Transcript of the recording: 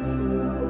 Música